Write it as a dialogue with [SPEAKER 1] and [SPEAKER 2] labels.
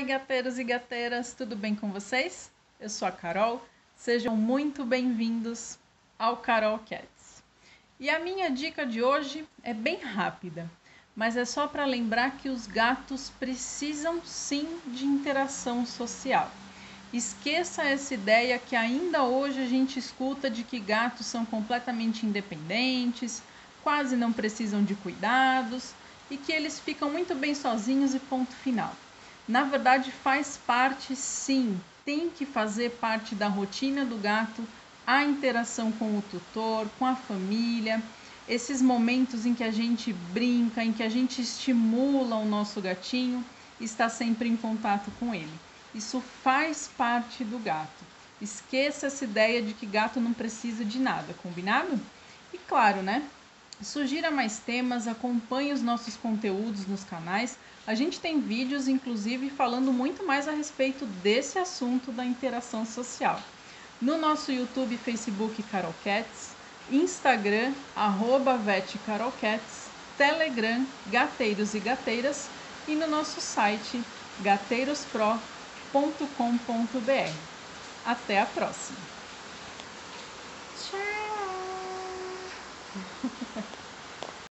[SPEAKER 1] Oi, gateiros e gateiras, tudo bem com vocês? Eu sou a Carol, sejam muito bem-vindos ao Carol Cats. E a minha dica de hoje é bem rápida, mas é só para lembrar que os gatos precisam sim de interação social. Esqueça essa ideia que ainda hoje a gente escuta de que gatos são completamente independentes, quase não precisam de cuidados e que eles ficam muito bem sozinhos e ponto final. Na verdade, faz parte sim, tem que fazer parte da rotina do gato a interação com o tutor, com a família, esses momentos em que a gente brinca, em que a gente estimula o nosso gatinho, está sempre em contato com ele. Isso faz parte do gato. Esqueça essa ideia de que gato não precisa de nada, combinado? E claro, né? Sugira mais temas, acompanhe os nossos conteúdos nos canais. A gente tem vídeos, inclusive, falando muito mais a respeito desse assunto da interação social. No nosso YouTube, Facebook Carol Cats, Instagram, arroba Cats, Telegram, Gateiros e Gateiras e no nosso site gateirospro.com.br. Até a próxima! thank